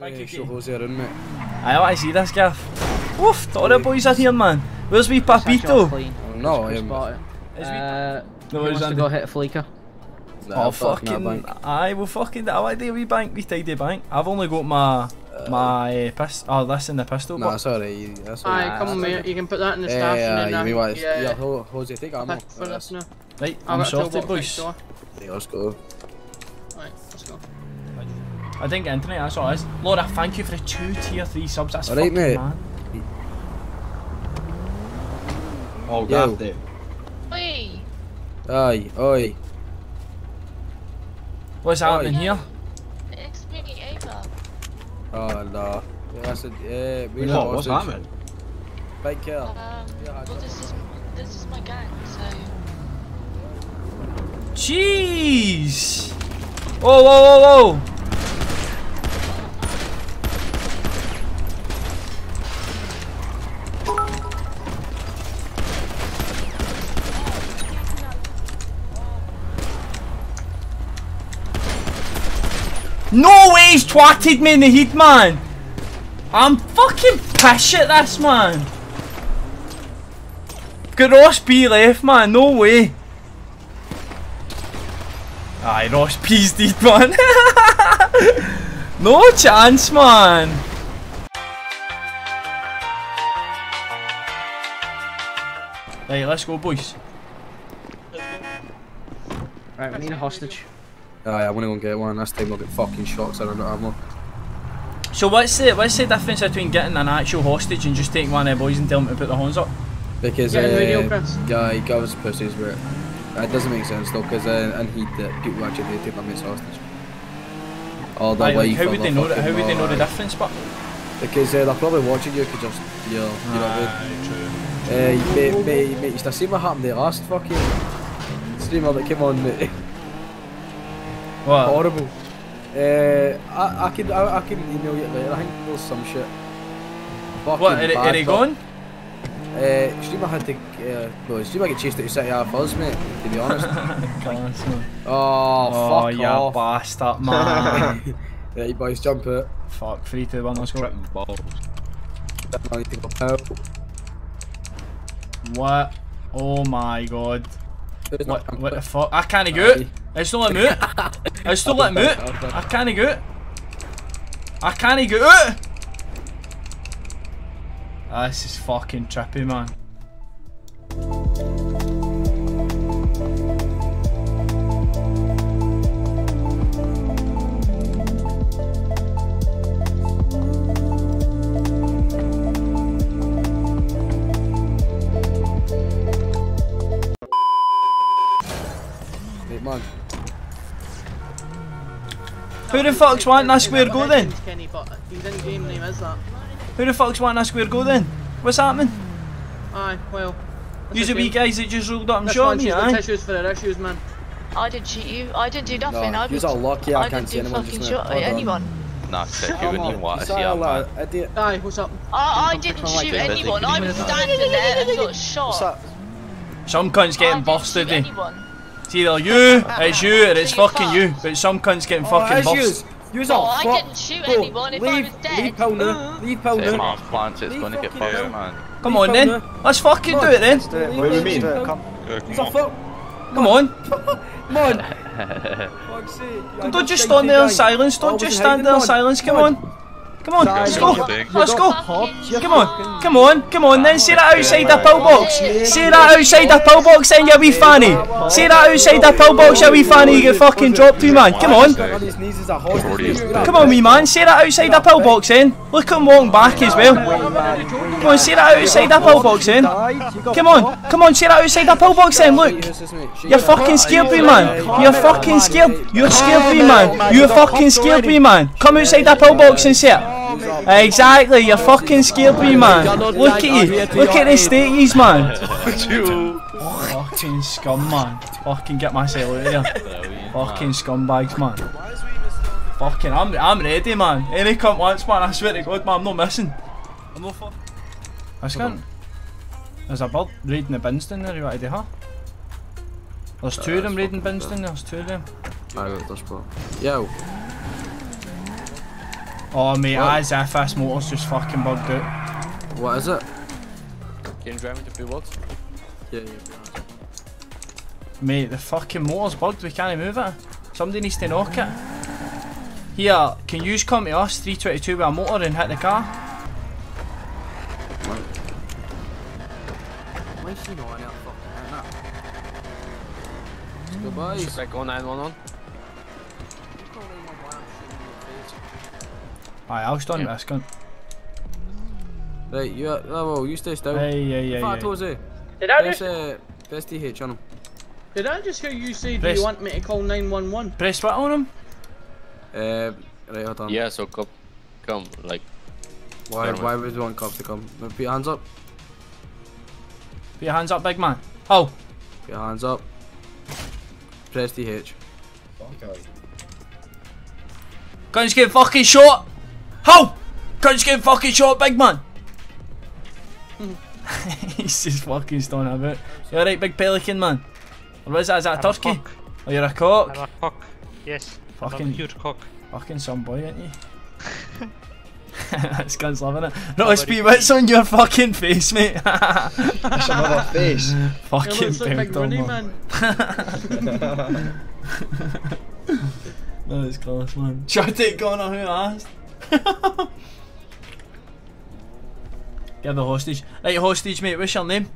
Hey, show Jose around, mate. I want to see this gaff. Oof, all the boys are here, man. Where's wee Papito? Oh, no, I am. Is we- Uh, No, he where's wants to go hit a Fleeca. Nah, Oh fucking! bank. Aye, well fucking. I like the wee bank, wee tidy bank. I've only got my my uh, pist. Oh, this in the pistol. Nah, sorry, that's alright. Aye, alright. come on mate, you can put that in the Yeah, stash yeah, and you then mean uh, what? yeah, Yeah, Ho- Jose, take ammo. pick for this now. right, I've I'm got a sorted, boys. next door. Yeah, let's go. Right, let's go. I didn't get internet. That's all it is. Laura, thank you for the two tier three subs. That's Alright, fucking mate. man. Oh, Yo. God, dude. Oi! Aye, oi. What's happening Oi. here? It's me, Ava. Oh, no. Yeah, that's it. Yeah, we What, what's happening? Big kill. Um, Yeah, well, this is this is my gang, so Jeez! Whoa, whoa, whoa, whoa! No way he's twatted me in the heat, man! I'm fucking pissed at this, man! Got Ross B left, man, no way! Aye, Ross P's deed, man. no chance, man. Right, let's go, boys. Right, we need a hostage. Aye, I'm gonna go and get one. This time I'll get fucking shots around out of ammo. So what's the what's the difference between getting an actual hostage and just taking one of the boys and telling them to put their horns up? Because, Get radio, uh, Chris. yeah, he gives pussies, but it doesn't make sense though, because uh, in heat, that people actually do take my mates hostage. All the Aye, like, how would they know? The, how would they know the difference? But Because uh, they're probably watching you, because just, you know, you know what I true. Uh, mate, mate, mate, you see what happened the last fucking streamer that came on, mate. what? Horrible. Uh, I, I can I, I can email you later. I think there's some shit. Fucking What? Are, they- are bad they talk. gone? Uh, streamer had to. Uh, well, streamer get chased out of City half us, mate. To be honest. Oh, Oh, fuck you off. bastard, man. right, boys, jump out. Fuck, three, two, one, let's go. Tripping balls. I need to go out. What? Oh my god. What, what the fuck? I can't go It's still a moot. It's still a moot. I can't go it. I can't go it. Ah, This is fucking trippy, man. Right, man. Who the fuck's wanting that square go then? Kenny, but his in-game name is that. Who the fuck's wanting that square go then? What's happening? Aye, well. These are okay. wee guys that just rolled up and This shot one, me, she's got aye? tissues for her issues, man. I didn't shoot you. I didn't do nothing. No, I was. all lucky I, I can't see do anyone fucking just now. shot Hold anyone. Nah, said you Come and you on, want to you see sound her, like man. idiot. Aye, what's up? I, I didn't Kinda like shoot anyone. I was standing there and got shot. What's up? Some cunt's getting busted. shoot eh? anyone. It's either you, it's you, or it's fucking you. But some cunt's getting Oh, fucking it's busted. yous. Yous Oh, all I fucked. didn't shoot Go, anyone if I leave, was dead. Leave Pilner. Leave Say Pilner. man plants, it's gonna get fucked, out. man. Come on then. Pilner. Let's fucking Come do it then. Leave What do you mean? Come. Good, come on. Come on. Come on. Fuck's sake. Don't just stand there in silence. Don't just stand there in silence. Come on. Come on. Let's go. Let's go. Come on. Come on. Come on then. Say that outside the pillbox. Say that outside the pillbox then, you wee fanny. Say that outside the pillbox, you wee fanny. You get fucking dropped to, man. Come on. On his knees as a hostage. Forties. mate. Come on, wee man. Say that outside the pillbox then. Look at him walking back as well. Come on. Say that outside the pillbox then. Come on. Come on. Say that outside the pillbox then. Look. You're fucking scared, wee man. You're fucking scared. You're scared, wee man. You're fucking scared, wee man. Come outside the pillbox and say it. Exactly, you're fucking scared, wee man. Look at you. Look at the state he's man. Fucking scum, man. Fucking get myself out of here. Fucking scumbags, man. Fucking, I'm, I'm ready, man. Any cunt wants, man. I swear to God, man, I'm not missing. I'm not fucking. This cunt. There's a bird raiding the bins down there. You want to do, huh? There's two of uh, them raiding bins down there. There's two of them. I got this spot. Yo. Oh mate, What? as if this motor's just fucking bugged out. What is it? Can you drive me to pillbox? Yeah, yeah. Mate, the fucking motor's bugged, we can't move it. Somebody needs to knock it. Here, can you come to us, 322 with a motor and hit the car? Why is she not on that fucking hitting that? Let's go, boys. Should I call 911? Aye, I'll stun Yeah. this cunt. Right, you, uh, well, you stay still. Hey, yeah, yeah, Fat yeah. Jose, Did I press, just, uh, press TH on him. did I just hear you say, do you want me to call 911? Press what on him? Uh, right, hold on. Yeah, so come, come, like, Why, Never why would you want cops to come? Put your hands up. Put your hands up, big man. Oh, Put your hands up. Press D H. TH. guns get fucking shot. How? Guns get fucking shot, big man. He's just fucking stoned about. You alright, big pelican man? Or what is that? Is that a I'm a turkey? cock. Oh, you're a cock. I'm a cock. Yes. I'm Fucking- a huge cock. Fucking some boy, ain't you? this gun's loving it. Not a speed wits on your fucking face, mate. That's another face. It fucking looks like Big pimped on, Rooney, man. man. No, it's class, man. Should I take Connor who asked? Give the hostage. Right, hostage, mate, what's your name?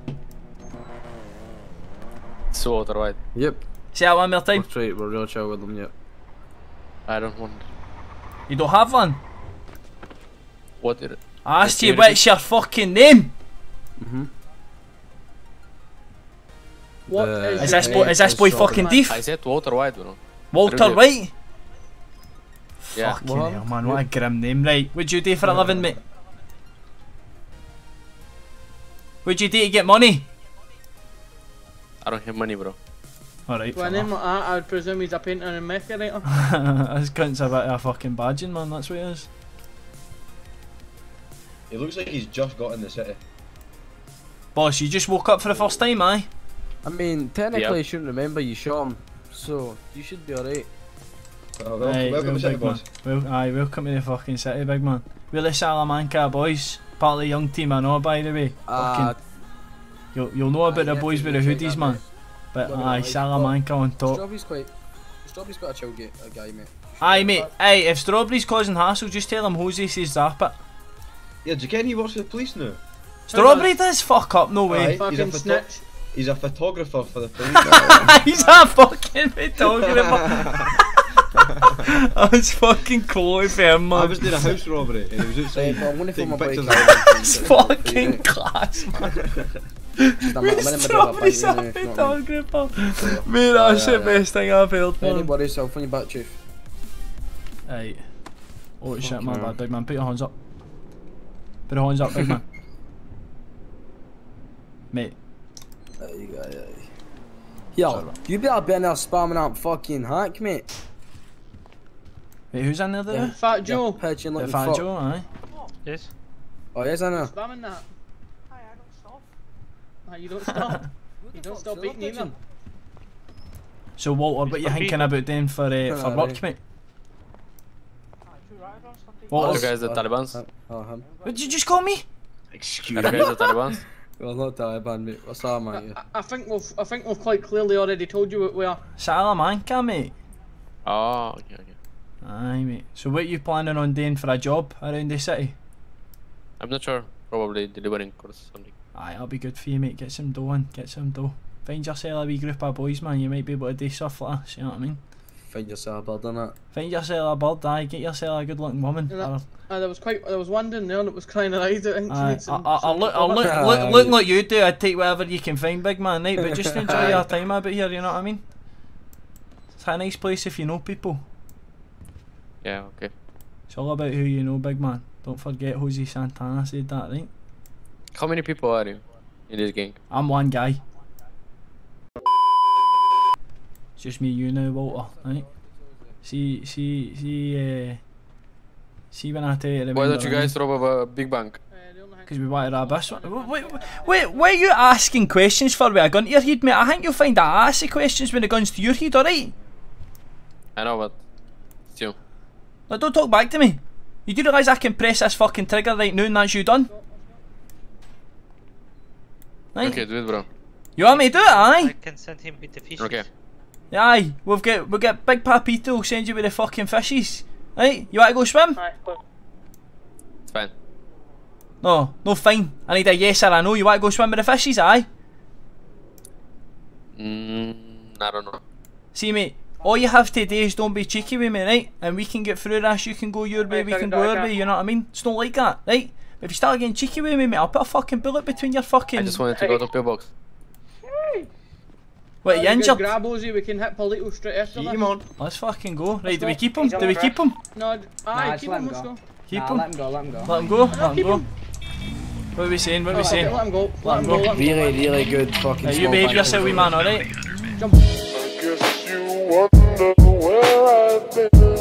so otherwise, Yep. Say that one more time. We're straight, we're real chill with them, yep. I don't want. You don't have one? What did it? I asked you Security. what's your fucking name? Mm-hmm. What The- is Is this boy, is this boy fucking deaf? I said Walter white, bro. Walter White? Yeah. Fucking What? hell, man, what a grim name. Right, what'd you do for a living, mate? What'd you do to get money? I don't have money, bro. Alright, Well, a name like that, I would presume he's a painter and decorator. this cunt's a bit of a fucking badging, man, that's what it is. He looks like he's just got in the city. Boss, you just woke up for the first time, aye? I mean, technically Yep. you shouldn't remember you shot him, so you should be alright. Well, Aye, welcome to City big man. Well, aye, welcome to the fucking city, big man. We're the Salamanca boys, part of the young team I know, by the way. Uh, Fucking, you'll, you'll know about the yeah, boys with the hoodies, man. But Got it, aye, right. Salamanca on top. Strawberry's quite. Strawberry's got a chill ga- a guy, mate. Aye, mate, aye, if Strawberry's causing hassle, just tell him Jose says zap it. Yeah, do you ken he works for the police now? Strawberry does fuck up, no way. Aye. He's a snitch. He's a photographer for the police. He's a fucking photographer. That's fucking cool for him, I man. was doing a house robbery and he was Right, outside but I'm gonna film taking my boy pictures Kyle. It's fucking class, man. I'm, I'm in the middle of a Strawberry's bite, a you know, if you know what I mean. photographer. Mate, that's the aye, aye. best thing I've heard, man. Anybody self on your butt, chief. Right. Oh shit, Fuck my bad, big man. Put your hands up. Put your hands up, big man. Mate, Aye, aye, aye. Yo, you better be in there spamming out fucking hack, mate. Wait, who's in there there? Fat Joe. Pitching The like Fat fuck. Joe, aye. Yes. Oh, yes, I know. Spamming that. Aye, you don't stop. you don't stop beating either. So Walter, what you Mr. thinking Peter. about doing for uh, for Aye. work, mate? Are Walter, you guys the Taliban's? Oh, him. what did you just call me? Excuse me. you guys the Taliban's? Well, not Taliban, mate. What's that, mate? I, I think we've I think we've quite clearly already told you what we are. Salamanca, mate. Oh, okay, okay. Aye, mate. So what are you planning on doing for a job around the city? I'm not sure. Probably delivering or something. Aye, that'll be good for you, mate. Get some dough in, get some dough. Find yourself a wee group of boys, man. You might be able to do stuff like this, you know what I mean? Find yourself a bird in it. Find yourself a bird, aye. Get yourself a good looking woman. Yeah, that- Or- Uh, there was quite there was one down there that was crying out. I think she Aye, I, some- I, I some look, I look, Aye. look, look like you do. I'd take whatever you can find, big man, right? But just enjoy your time about here, you know what I mean? It's a nice place if you know people. Yeah, okay. It's all about who you know, big man. Don't forget Jose Santanna said that, right? How many people are you in this gang? I'm one guy. It's just me, you now, Walter, right? See, see, see, uh, see when I tell you Why don't you guys rob a big bank? The only thing- Because we wanted our one. Wait, wait, why are you asking questions for with a gun to your head, mate? I think you'll find that I ask the questions when the gun's to your head, alright? I know, but. Now, don't talk back to me. You do realise I can press this fucking trigger right now and that's you done? Right? Okay, do it, bro. You want me to do it, aye? I can send him with the fishes. Okay. Aye, we've got we've got Big Papito will send you with the fucking fishes. Right? You wanna go swim? Aye, well, It's fine. No, no fine. I need a yes or a no. You wanna go swim with the fishes, aye? Mm, I don't know. See mate, all you have to do is don't be cheeky with me, right? And we can get through this, you can go your way, we can go enough, our way, you know what I mean? It's not like that, right? But if you start getting cheeky with me, mate, I'll put a fucking bullet between your fucking... I just wanted to go to the pillbox. What, you good injured? Grab Ozzy, we can hit Paleto straight after Keep that. him on. Let's fucking go. Right, do we keep him? Do we keep him? No, d- aye, just keep him, him let's go. go. Keep Nah, him? let him go, let him go. Let him go, let him go. What are we saying, what are we saying? let him go. Let Let him him go. go. Let him Really, really good fucking. Right, you small behave back yourself, wee man, alright? Jump. Wonder where I've been,